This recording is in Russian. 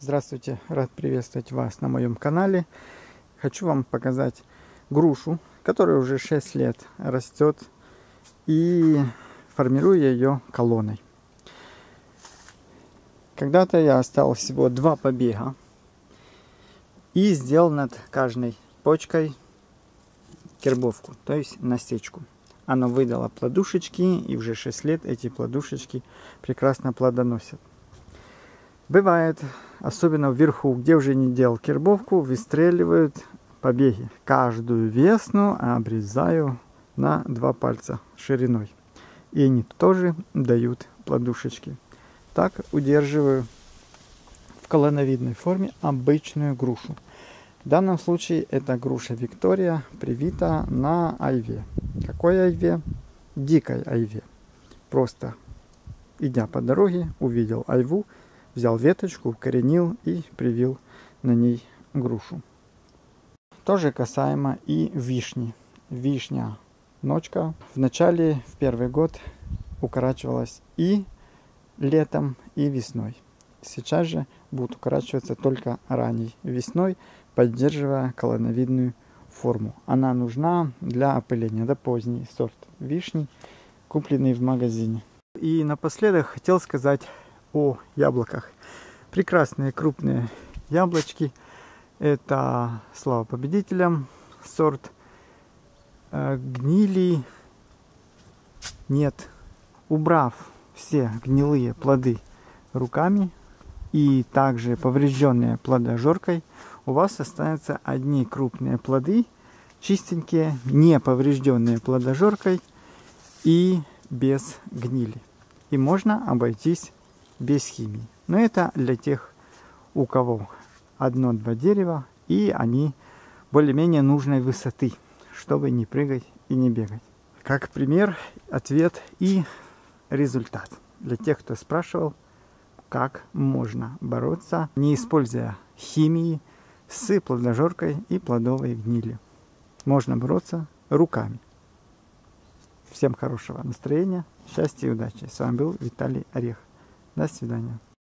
Здравствуйте, рад приветствовать вас на моем канале. Хочу вам показать грушу, которая уже 6 лет растет и формирую ее колонной. Когда-то я оставил всего два побега и сделал над каждой почкой кербовку, то есть настечку. Она выдала плодушечки, и уже 6 лет эти плодушечки прекрасно плодоносят. Бывает, особенно вверху, где уже не делал кербовку, выстреливают побеги. Каждую весну обрезаю на два пальца шириной. И они тоже дают плодушечки. Так удерживаю в колоновидной форме обычную грушу. В данном случае это груша Виктория привита на айве. Какой айве? Дикой айве. Просто идя по дороге, увидел айву, взял веточку, укоренил и привил на ней грушу. Тоже касаемо и вишни. Вишня ночка в начале, в первый год укорачивалась и летом, и весной. Сейчас же будут укорачиваться только ранней весной, поддерживая колоновидную форму. Она нужна для опыления. Это поздний сорт вишни, купленный в магазине. И напоследок хотел сказать о яблоках. Прекрасные крупные яблочки. Это слава победителям. Сорт э, гнили нет. Убрав все гнилые плоды руками и также поврежденные плодожоркой, у вас останутся одни крупные плоды, чистенькие, не поврежденные плодожоркой и без гнили. И можно обойтись без химии. Но это для тех, у кого одно-два дерева, и они более-менее нужной высоты, чтобы не прыгать и не бегать. Как пример, ответ и результат. Для тех, кто спрашивал, как можно бороться, не используя химии, с плодожоркой и плодовой гнилью. Можно бороться руками. Всем хорошего настроения, счастья и удачи. С вами был Виталий Орех. До свидания.